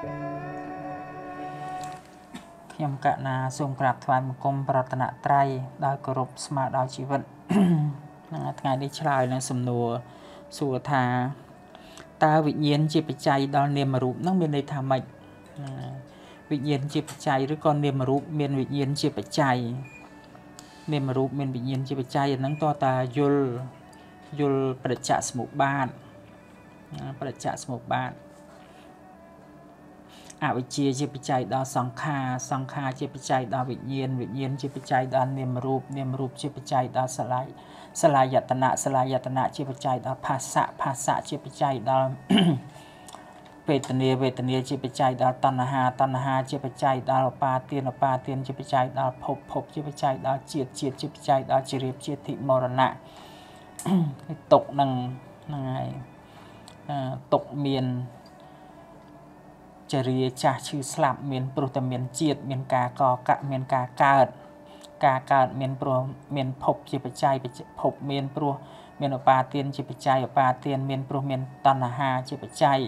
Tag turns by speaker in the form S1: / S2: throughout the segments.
S1: ខ្ញុំកណាសូមក្រាបថ្វាយបង្គំប្រតនត្រ័យដោយគោរពស្មើដល់ជីវិតនឹងថ្ងៃនេះឆ្លើយនឹងសំណួរសួរថាតើវិញ្ញាណជាបច្ច័យដល់នាមរូបនឹងមានន័យថាម៉េចវិញ្ញាណជាបច្ច័យឬក៏នាមរូបមានវិញ្ញាណជាបច្ច័យនាមរូបមានវិញ្ញាណជាបច្ច័យហ្នឹងតើតាយល់យល់បរិច្ចាសមុបាទបរិច្ចាសមុបាទ អវិជ្ជាជាបច្ច័យដល់សង្ខារសង្ខារជាបច្ច័យដល់វិញ្ញាណវិញ្ញាណជាបច្ច័យដល់នាមរូបនាមរូបជាបច្ច័យដល់សលាយសលាយតនៈសលាយតនៈជាបច្ច័យដល់ភាសៈភាសៈជាបច្ច័យដល់វេទនាវេទនាជាបច្ច័យដល់តណ្ហាតណ្ហាជាបច្ច័យដល់ឧបាទានឧបាទានជាបច្ច័យដល់ភពភពជាបច្ច័យដល់ជាតិជាតិជាបច្ច័យដល់ជារៀបជាធិមរណៈទុកនឹងហ្នឹងហើយទុកមាន ចរិយាចាស់ឈឺស្លាប់មានព្រោះតែមានជាតិមានការកកៈមានការកើតការកើតមានព្រោះមានភពជាបច្ច័យភពមានព្រោះមានឧបាទានជាបច្ច័យឧបាទានមានព្រោះមានតណ្ហាជាបច្ច័យ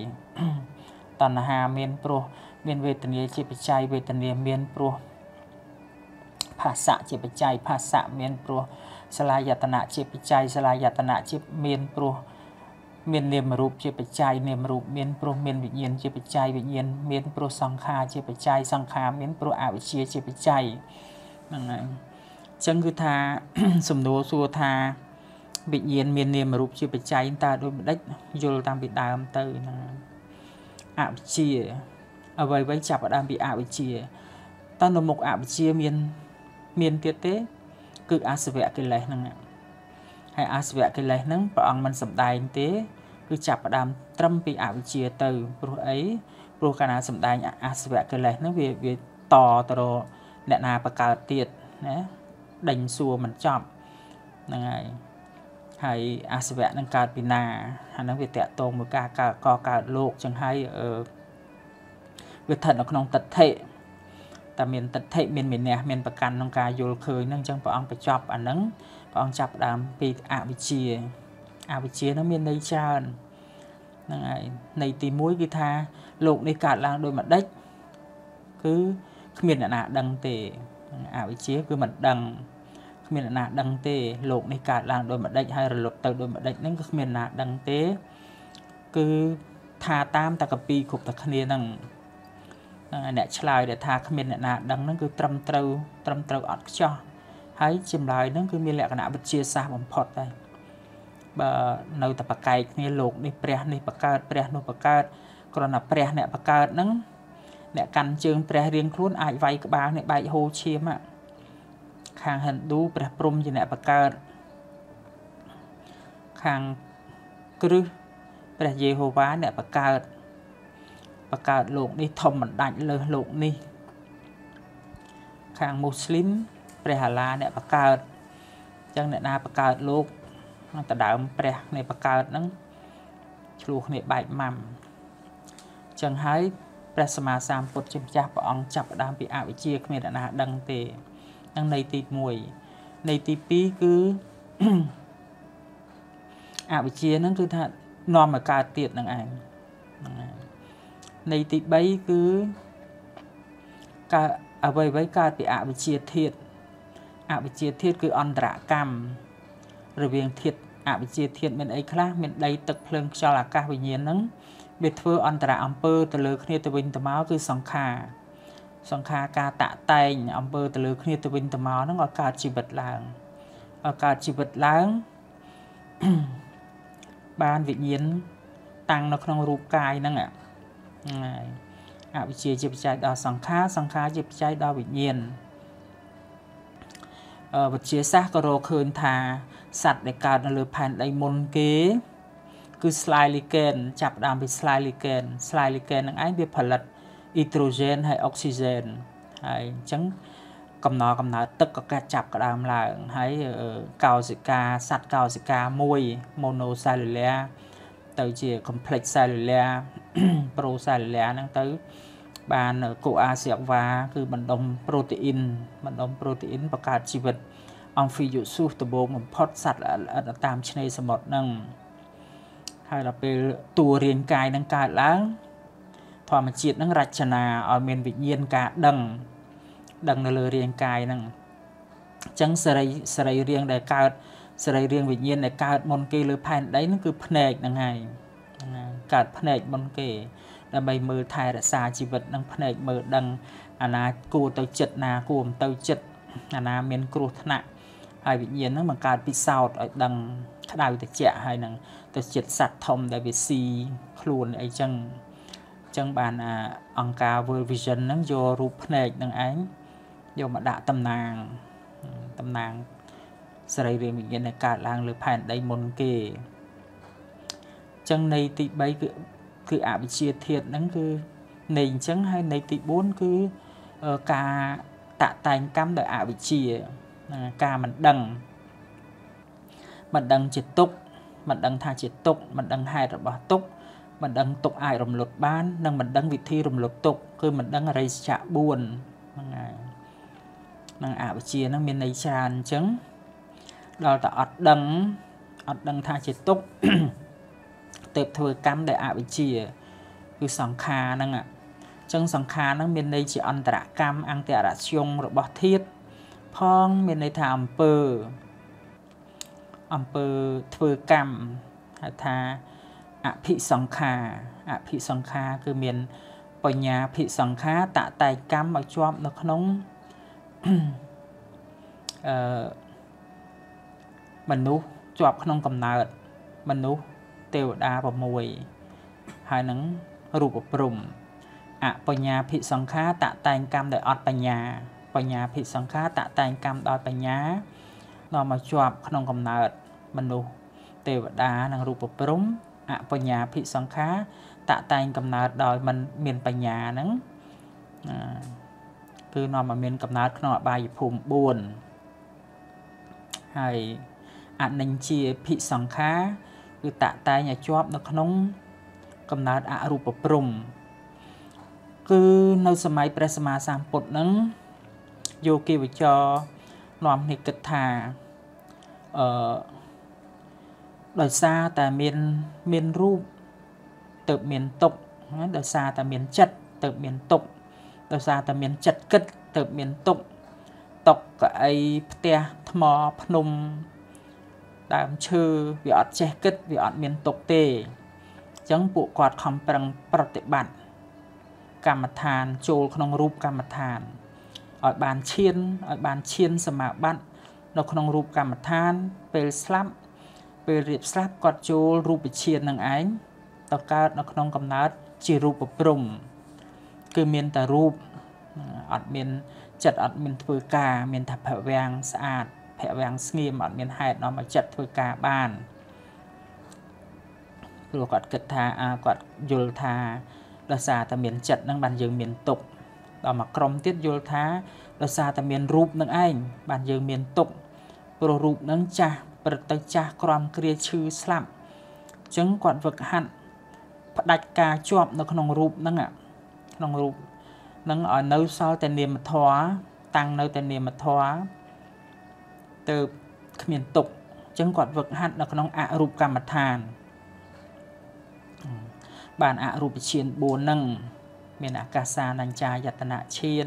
S1: តណ្ហាមានព្រោះមានវេទនាជាបច្ច័យវេទនាមានព្រោះភាសៈជាបច្ច័យភាសៈមានព្រោះសលាយតនៈជាបច្ច័យសលាយតនៈជាមានព្រោះ មាននាមរូបជាបច្ច័យនាមរូបមានព្រោះមានវិញ្ញាណជាបច្ច័យវិញ្ញាណមានព្រោះសង្ខារជាបច្ច័យសង្ខារមានព្រោះអវិជ្ជាជាបច្ច័យហ្នឹងហើយអញ្ចឹងគឺថាសំណួរសួរថាវិញ្ញាណមាននាមរូបជាបច្ច័យតើដូចម្ដេចយល់តាំងពីដើមទៅហ្នឹងអវិជ្ជាអ្វីៗចាប់ផ្ដើមពីអវិជ្ជាតើនៅមុខអវិជ្ជាមាន មានទៀតទេ គឺអសវៈកិលេសហ្នឹង ហើយអាសវៈកិលេសហ្នឹងព្រះអង្គមិនសំដែងទេ គឺចាប់ផ្ដើមត្រឹមពីអវិជ្ជាទៅព្រោះអីព្រោះកាលណាសំដែងអាសវៈកិលេសហ្នឹងវាវាតទៅរអ្នកណាបកើតទៀតណាដេញសួរមិនចប់ហ្នឹងហើយហើយអាសវៈនឹងកើតពីណាអាហ្នឹងវាតកតងមួយការកើតកកើតលោកចឹងហើយអឺវាស្ថិតនៅក្នុងតដ្ឋិតែមានតដ្ឋិមានមេនះមានប្រកាន់ក្នុងការយល់ឃើញហ្នឹងចឹងព្រះអង្គបញ្ចប់អាហ្នឹង ព្រះអង្គចាប់ផ្ដើមពីអវិជ្ជាអវិជ្ជានោះមានន័យច្រើនហ្នឹងហើយន័យទី1គឺថាលោកនេះកើតឡើងដោយម្ដេចគឺគ្មានអ្នកណាដឹងទេអវិជ្ជាគឺមិនដឹងគ្មានអ្នកណាដឹងទេលោកនេះកើតឡើងដោយម្ដេចហើយរលត់ទៅដោយម្ដេចហ្នឹងគឺគ្មានអ្នកណាដឹងទេគឺថាតាមតកពីគ្រប់តែគ្នាហ្នឹងអ្នកឆ្លើយដែលថាគ្មានអ្នកណាដឹងហ្នឹងគឺត្រឹមត្រូវត្រឹមត្រូវអត់ខ្ចោះ ហើយចម្លើយហ្នឹងគឺមានលក្ខណៈវិទ្យាសាស្ត្របំផុតដែរបើនៅតែប្រកែកគ្នាលោកនេះព្រះនេះបកើតព្រះនោះបកើតគ្រាន់តែព្រះអ្នកបកើតហ្នឹងអ្នកកាន់ជើងព្រះរៀងខ្លួនអាចវាយក្បាលអ្នកបែកហូរឈាមខាងហិណ្ឌូព្រះព្រំជាអ្នកបកើតខាងគ្រឹះព្រះយេហូវ៉ាអ្នកបកើតបកើតលោកនេះធំបណ្ដាច់លើសលោកនេះខាងមូស្លីម ព្រះអាឡាអ្នកបកើតអញ្ចឹងអ្នកណាបកើតលោកនឹងដដើមព្រះនៃបកើតហ្នឹងឆ្លោះគ្នាបែកម៉ាំអញ្ចឹងហើយព្រះសម្មាសម្ពុទ្ធជាម្ចាស់ព្រះអង្គចាប់ផ្ដើមពីអវិជ្ជាគ្មានអ្នកណាដឹងទេនឹងន័យទី1ន័យទី2គឺអវិជ្ជាហ្នឹងគឺថានាំមកកើតទៀតនឹងឯងហ្នឹងហើយន័យទី3គឺកើតអ្វីអ្វីកើតពីអវិជ្ជាធាតុ អវិជ្ជាធាតុគឺអន្តរកម្មរវាងធាតុអវិជ្ជាធាតុមានអីខ្លះមានដីទឹកភ្លើងខ្យល់អាកាសវិញ្ញាណហ្នឹងវាធ្វើអន្តរអំពើទៅលើគ្នាទៅវិញទៅមកគឺសង្ខារសង្ខារការតាក់តែងអំពើទៅលើគ្នាទៅវិញទៅមកហ្នឹងឲ្យកើតជីវិតឡើងឲ្យកើតជីវិតឡើងបានវិញ្ញាណតាំងនៅក្នុងរូបកាយហ្នឹងហ្នឹងហើយអវិជ្ជាជាបច្ច័យដល់សង្ខារសង្ខារជាបច្ច័យដល់វិញ្ញាណ វិទ្យាសាស្ត្រក៏រកឃើញថាសត្វដែលកើតនៅលើផែនដីមុនគេ គឺ sly lichen ចាប់ដើមពី sly lichen sly lichen ហ្នឹងឯងវាផលិត nitrogen ហើយ oxygen ហើយអញ្ចឹងកំណល់កំណើតទឹកក៏កាត់ចាប់ក្ដើមឡើងហើយកោសិកាសត្វកោសិកាមួយ monocellular ទៅជា complex cellular procellular ហ្នឹងទៅ បានកូអាស៊ីវ៉ាគឺបណ្ដុំប្រូតេអ៊ីនបណ្ដុំប្រូតេអ៊ីនបង្កើតជីវិតអំហ្វីយូស៊ូសដំបូងបំផុតសត្វល្អិតតាមឆ្នេរសមុទ្រហ្នឹងហើយដល់ពេលតួរាងកាយនឹងកើតឡើងធធម្មជាតិហ្នឹងរចនាឲ្យមានវិញ្ញាណការដឹង ដឹងនៅលើរាងកាយហ្នឹងអញ្ចឹងសរីសរីរាង្គដែលកើតសរីរាង្គវិញ្ញាណដែលកើតមុនគេលើផែនដីហ្នឹងគឺភ្នែកហ្នឹងហើយកើតភ្នែកមុនគេ ដើម្បីមើលថែរក្សាជីវិតនឹងភ្នែកមើលដឹងអាណាគួរទៅចិត្តណាគួរមិនទៅចិត្តអាណាមានគ្រោះថ្នាក់ហើយវិញ្ញាណហ្នឹងបង្កើតពិសោធន៍ឲ្យដឹងក្តៅត្រជាក់ហើយនឹងទៅចិត្តសត្វធំដែលវាស៊ីខ្លួនអីចឹងចឹងបានអាអង្គការ World Vision ហ្នឹងយករូបភ្នែកនឹងឯងយកមកដាក់តំណាងតំណាងសរីរាង្គវិញ្ញាណដែលកើតឡើងលើផែនដីមុនគេចឹងនៃទី3គឺ គឺអវិជ្ជាធាតហ្នឹងគឺនៃអញ្ចឹងហើយនៃទី4គឺការតាក់តែងកម្មដោយអវិជ្ជាការមិនដឹងមិនដឹងជាទុកមិនដឹងថាជាទុកមិនដឹងហេតុរបស់ទុកមិនដឹងទុកអាចរំលត់បាន និងមិនដឹងវិធីរំលត់ទុកគឺមិនដឹងអរិយសច្ចៈ4ហ្នឹងហើយនឹងអវិជ្ជាហ្នឹងមានន័យច្រើនអញ្ចឹងដល់តែអត់ដឹងអត់ដឹងថាជាទុក ទៅធ្វើកម្មដែលអវិជ្ជាគឺសង្ខារហ្នឹងអញ្ចឹងសង្ខារហ្នឹងមានន័យជាអន្តរកម្មអន្តរស្យងរបស់ធាតុផងមានន័យថាអំពើអំពើធ្វើកម្មហៅថាអភិសង្ខារអភិសង្ខារគឺមានបញ្ញាភិសង្ខារតតែកម្មឲ្យជាប់នៅក្នុងអឺមនុស្សជាប់ក្នុងកំណើតមនុស្ស ទេវតា6ហើយនឹងរូបព្រំអបញ្ញាភិសង្ខាតតែងកម្មដោយអត់បញ្ញា បញ្ញាភិសង្ខាតតែងកម្មដោយបញ្ញានាំមកជាប់ក្នុងកំណើតមនុស្សទេវតានិងរូបព្រំអបញ្ញាភិសង្ខាតតែងកំណើតដោយមិនមានបញ្ញាហ្នឹងគឺនាំមកមានកំណើតក្នុងអបាយភូមិ4ហើយអនិញ្ជាភិសង្ខា គឺតតែងឲ្យជាប់នៅក្នុងកំណើតអរូបព្រំគឺនៅសម័យព្រះសម្មាសម្ពុទ្ធនឹងយោគិវចរនាំនេះគិតថាអឺដោយសារតែមានមានរូបទៅមានទុកដោយសារតែមានចិត្តទៅមានទុកដោយសារតែមានចិត្តគិតទៅមានទុកតុកកៅអីផ្ទះថ្មភ្នំ ដើមឈើវាអត់ចេះគិតវាអត់មានទុកទេអញ្ចឹងពួកគាត់ខំប្រឹងប្រតិបត្តិកម្មដ្ឋានចូលក្នុងរូបកម្មដ្ឋានឲ្យបានឈានឲ្យបានឈានសមាបត្តិនៅក្នុងរូបកម្មដ្ឋានពេលស្លាប់ពេលរៀបស្លាប់គាត់ចូលរូបឈាននឹងឯងទៅកើតនៅក្នុងកំណើតជារូបព្រំគឺមានតែរូបអត់មានចិត្តអត់មានធ្វើការមានថាភវាំងស្អាត ភវាំងស្ងៀមអត់មានហេតុនាំឲ្យចិត្តធ្វើការបានព្រោះគាត់គិតថាអាគាត់យល់ថាដោយសារតែមានចិត្តហ្នឹងបានយើងមានទុកដល់មកក្រុមទៀតយល់ថាដោយសារតែមានរូបនឹងឯងបានយើងមានទុកព្រោះរូបនឹងចាស់ព្រឹកទៅចាស់ក្រំគ្រាឈឺស្លាប់អញ្ចឹងគាត់វឹកហាត់ផ្ដាច់ការជាប់នៅក្នុងរូបហ្នឹងក្នុងរូបនឹងឲ្យនៅសល់តែនាមធម៌តាំងនៅតែនាមធម៌ ទៅគ្មានទុកអញ្ចឹងគាត់វឹកហាត់នៅក្នុងអរូបកម្មដ្ឋាន បានអរូបឈាន4ហ្នឹងមានអាកាសានញ្ចាយតនឈាន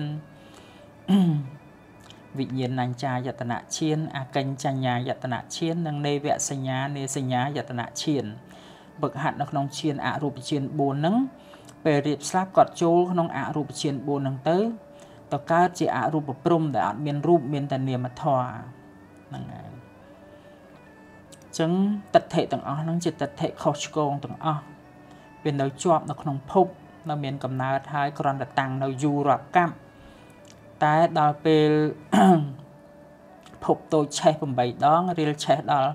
S1: វិញ្ញាណញ្ចាយតនឈានអកិញ្ចញ្ញាយតនឈាននិងនេវសញ្ញានេសញ្ញាយតនឈានវឹកហាត់នៅក្នុងឈានអរូបឈាន4ហ្នឹងពេលរៀបស្លាប់គាត់ចូលក្នុងអរូបឈាន4ហ្នឹងទៅទៅកើតជាអរូបព្រំដែលអត់មានរូបមានតែនាមធម៌ ហ្នឹងហើយចឹងតដ្ឋិទាំងអស់ហ្នឹងជាតដ្ឋិខុសឆ្គងទាំងអស់វានៅជាប់នៅក្នុងភពនៅមានកំណើតហើយគ្រាន់តែតាំងនៅយូររាប់កាប់តែដល់ពេលភពតូចឆេះ8ដងរៀលឆេះដល់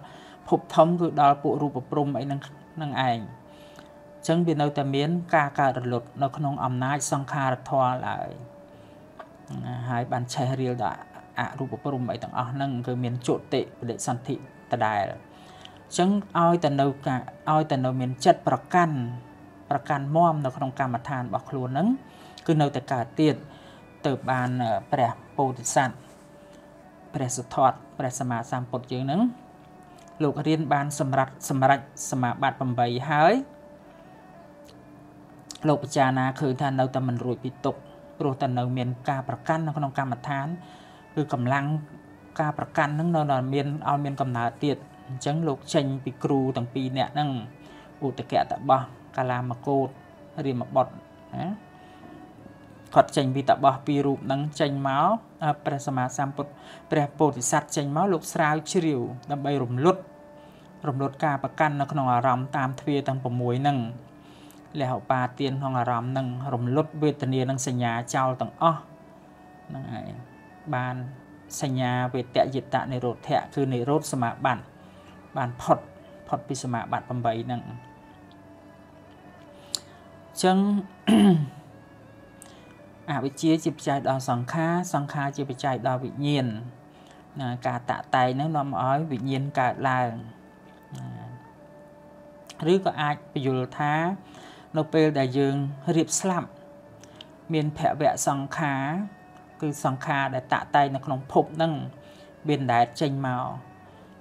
S1: ភពធំគឺដល់ពួករូបព្រំអីហ្នឹងនឹងឯងអញ្ចឹងវានៅតែមាន ការកើតរលត់នៅក្នុងអំណាចសង្ខារធម៌ឡើយហើយបានឆេះរៀលដល់ អរូបព្រំអីទាំងអស់ហ្នឹងគឺមានជតិបដិសន្ធិដដែលអញ្ចឹងឲ្យតែនៅការឲ្យតែនៅមានចិត្តប្រកាន់ប្រកាន់មមនៅក្នុងកម្មដ្ឋានរបស់ខ្លួនហ្នឹងគឺនៅតែកើតទៀតទៅបានព្រះពោធិសត្វព្រះសទ្ធតព្រះសម្មាសម្ពុទ្ធយើងហ្នឹងលោករៀនបានសម្រាប់សម្រាប់សមាបត្តិ8ហើយលោកពិចារណាឃើញថានៅតែមិនរួចពីទុកព្រោះតែនៅមានការប្រកាន់នៅក្នុងកម្មដ្ឋាន គឺកម្លាំងការប្រកាន់ហ្នឹងនៅតែមានឲ្យមានកំណើតទៀតអញ្ចឹងលោកចេញពីគ្រូទាំងពីរនាក់ហ្នឹងឧតកៈតបោះកាឡាមកោតរាមបុត្រណាគាត់ចេញពីតបោះពីររូបហ្នឹងចេញមកព្រះសម្មាសម្ពុទ្ធព្រះពោធិសត្វចេញមកលោកស្រាវជ្រាវដើម្បីរំលត់រំលត់ការប្រកាន់នៅក្នុងអារម្មណ៍តាមទ្វាទាំង6ហ្នឹងលះឧបាទានក្នុងអារម្មណ៍ហ្នឹងរំលត់វេទនានិងសញ្ញាចោលទាំងអស់ហ្នឹងហើយ បានសញ្ញាវេតយតនិរោធៈគឺនិរោធសមាបត្តិបានផុតផុតពីសមាបត្តិ8ហ្នឹងអញ្ចឹងអវិជ្ជាជាបច្ច័យដល់សង្ខារសង្ខារជាបច្ច័យដល់វិញ្ញាណណាការតាក់តែងហ្នឹងនាំឲ្យវិញ្ញាណកើតឡើងឬក៏អាចពយល់ថានៅពេលដែលយើងរៀបស្លាប់មានភវៈសង្ខារ គឺសង្ខារដែលតាក់តែងនៅក្នុងភពហ្នឹងមានដែតចេញមក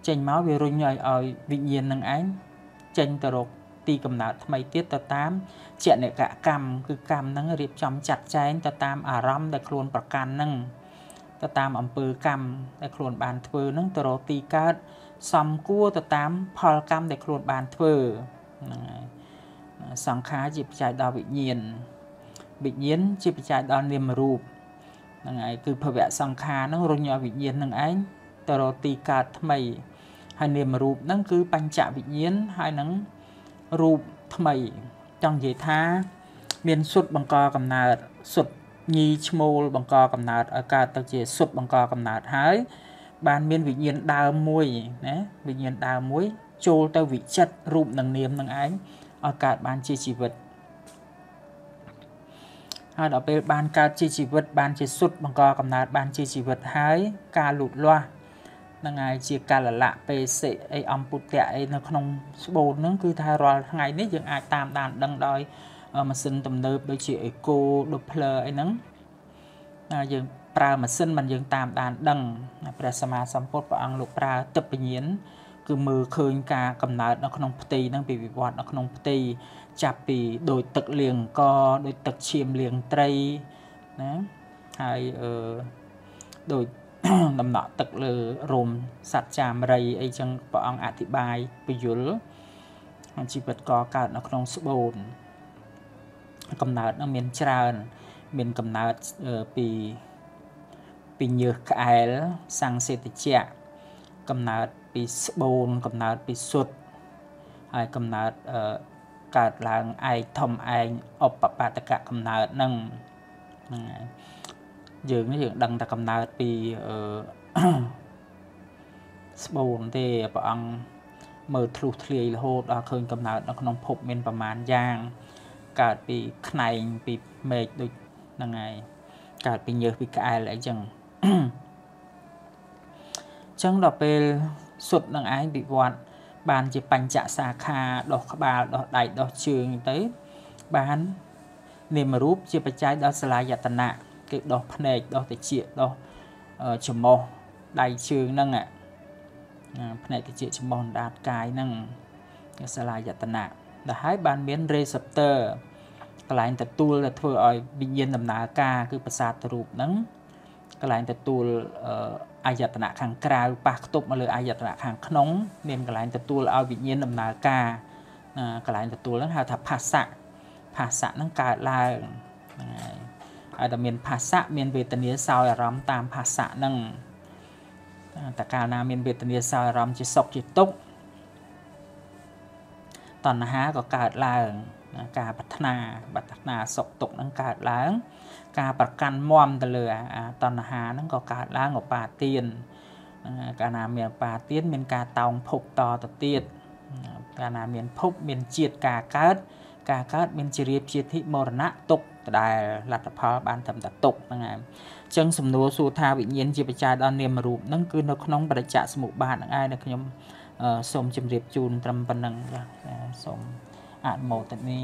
S1: ចេញមកវារុញឲ្យឲ្យវិញ្ញាណនឹងឯងចេញទៅរកទីកំណើតថ្មីទៀតទៅតាមចនិកកម្មគឺកម្មហ្នឹងរៀបចំចាត់ចែងទៅតាមអារម្មណ៍ដែលខ្លួនប្រកាន់ហ្នឹងទៅតាមអំពើកម្មដែលខ្លួនបានធ្វើហ្នឹងទៅរកទីកើតសំគួរទៅតាមផលកម្មដែលខ្លួនបានធ្វើហ្នឹងហើយសង្ខារជាបច្ច័យដល់វិញ្ញាណវិញ្ញាណជាបច្ច័យដល់នាមរូប ហ្នឹងហើយគឺភវៈសង្ខារហ្នឹងរុញឲ្យវិញ្ញាណហ្នឹងឯងទៅរកទីកើតថ្មីហើយនាមរូបហ្នឹងគឺបញ្ចវិញ្ញាណហើយនឹងរូបថ្មីចង់និយាយថា មានសុទ្ធបង្កកំណើតសុទ្ធញីឈ្មោលបង្កកំណើតឲ្យកើតទៅជាសុទ្ធបង្កកំណើតហើយ បានមានវិញ្ញាណដើមមួយណាវិញ្ញាណដើមមួយចូលទៅវិចិត្ររូបនឹងនាមនឹងឯងឲ្យកើតបានជាជីវិត ហើយដល់ពេលបានកើតជាជីវិតបានជាសុទ្ធបង្កកំណើតបានជាជីវិតហើយការលូតលាស់នឹងហើយជាកាលលៈពេសិអីអំពុទ្ធៈអីនៅក្នុងស្បូនហ្នឹងគឺថារាល់ថ្ងៃនេះយើងអាចតាមដានដឹងដោយម៉ាស៊ីនទំនើបដូចជា Eco Doppler អីហ្នឹងយើងប្រើម៉ាស៊ីនមិនយើងតាមដានដឹងព្រះសម្មាសម្ពុទ្ធព្រះអង្គលោកប្រើទឹកបញ្ញា គឺមើលឃើញការកំណើតនៅក្នុងផ្ទៃហ្នឹងពីវិវត្តនៅក្នុងផ្ទៃចាប់ពីដោយទឹកលាងកដោយទឹកឈាមលាងត្រីណាហើយអឺដោយដំណក់ទឹកលើរោមសត្វចាមរីអីចឹងព្រះអង្គអធិប្បាយពយលជីវិតកកើតនៅក្នុងស្បូនកំណើតនឹងមានច្រើន មានកំណើតពីពីញើសក្អែលសង្សេតជៈកំណើត ពីស្បូនកំណើតពីសុទ្ធហើយកំណើតកើតឡើងឯកធំឯងឧបបតកៈកំណើតនឹងហ្នឹងហើយយើងនេះយើងដឹងតែកំណើតពីអឺស្បូនទេព្រះអង្គមើលធ្លុះធ្លាយរហូតដល់ឃើញកំណើតនៅក្នុងភពមានប្រមាណយ៉ាងកើតពីខ្នែងពីមេឃដូចហ្នឹងហើយកើតពីញើសពីក្អែលអីចឹងចឹងដល់ពេល សុទ្ធនឹងឯងវិវត្តបានជាបញ្ចសាខាដោះក្បាលដោះដៃដោះជើងទៅបាននាមរូបជាបច្ច័យដល់សាលាយតនៈគេដោះភ្នែកដោះតិចដោះច្រមុះដៃជើងហ្នឹងភ្នែកតិចច្រមុះដាតកាយហ្នឹងសាលាយតនៈដែលហើយបានមាន receptor កន្លែងទទួលដែលធ្វើឲ្យវិញ្ញាណដំណើរការគឺប្រសាទរូបហ្នឹង កន្លែងទទួលអាយតនៈខាងក្រៅប៉ះខ្ទប់មកលើអាយតនៈខាងក្នុង មានកន្លែងទទួលឲ្យវិញ្ញាណដំណើរការកន្លែងទទួលហ្នឹងហៅថាភាសៈភាសៈហ្នឹងកើតឡើងហ្នឹងហើយហើយតែមានភាសៈមានវេទនាសោយអារម្មណ៍តាមភាសៈហ្នឹងតែកាលណាមានវេទនាសោយអារម្មណ៍ជាសុខជាទុក្ខតណ្ហាក៏កើតឡើង ការប្រាថ្នាប្រាថ្នាសុខទុក្ខហ្នឹងកើតឡើង ការប្រកាន់មមទៅលើអាតណ្ហាហ្នឹងក៏កើតឡើងឧបាទានកាលណាមានឧបាទានមានការតោងភពតទៅទៀតកាលណាមានភពមានជាតិការកើតការកើតមានជារៀបជាធិមរណៈទុកដដែលលទ្ធផលបានត្រឹមតែទុកហ្នឹងហើយអញ្ចឹងសំណួរសួរថាវិញ្ញាណជាបច្ច័យដល់នាមរូបហ្នឹងគឺនៅក្នុងបរិច្ចាសមុបាទហ្នឹងឯងដែលខ្ញុំសូមជម្រាបជូនត្រឹមប៉ុណ្្នឹងសូមអនុមោទនា